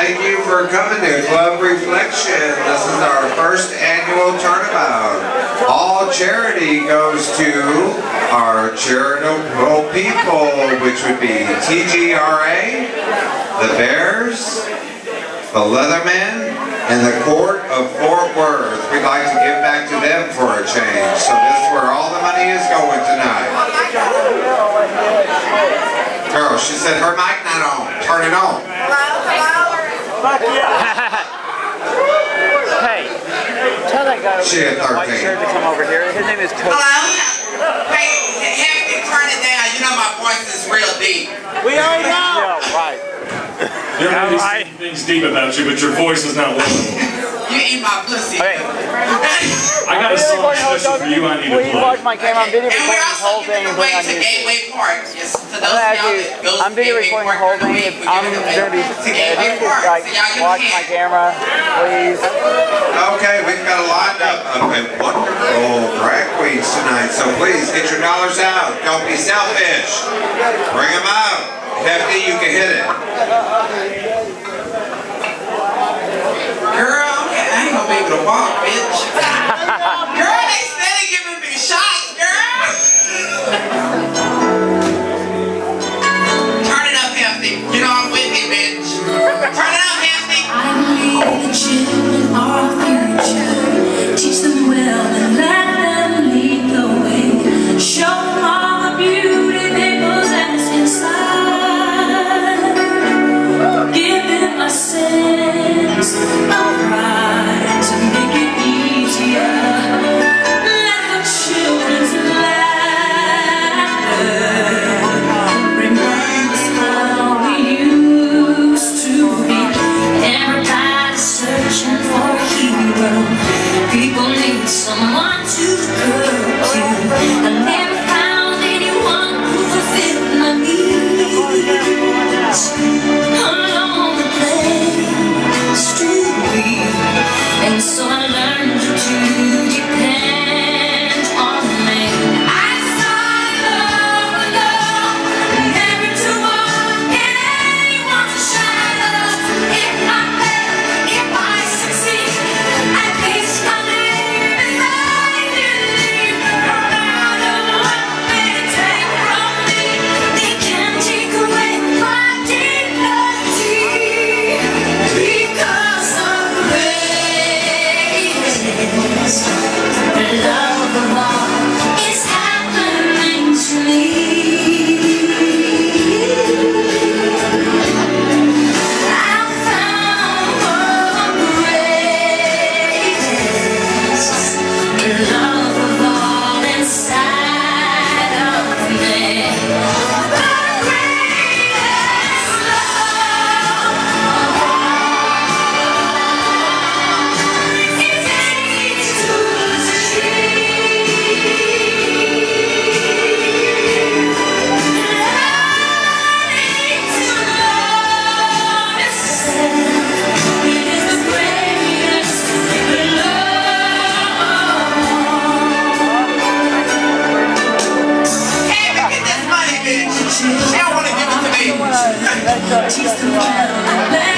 thank you for coming to Club Reflection. This is our first annual turnabout. All charity goes to our charitable people, which would be TGRA, the Bears, the Leathermen, and the Court of Fort Worth. We'd like to give back to them for a change. So this is where all the money is going tonight. Girl, she said her mic not on. Turn it on. hey, tell that guy over there in the white 13. shirt to come over here. His name is Coach. Hello? Hey, have you turn it down? You know my voice is real deep. We already know. Yeah, right. There may be things deep about you, but your voice is not welcome. You eat my pussy. Okay. I got a Video song recording, special hold for you I need Please to watch play. my camera. I'm video and we're recording this whole also thing giving and putting away on to YouTube. Gateway Park. Just for I'm those of y'all that goes I'm to video Gateway recording Park the whole thing. If we're I'm giving away gonna be, to Gateway Park. like So y'all watch can my camera, please. Okay, we've got a lineup of a wonderful drag queens tonight, so please get your dollars out. Don't be selfish. Bring them out. Hefty, you can hit it. Pedro, dropar? Pedro. Batista, Batista.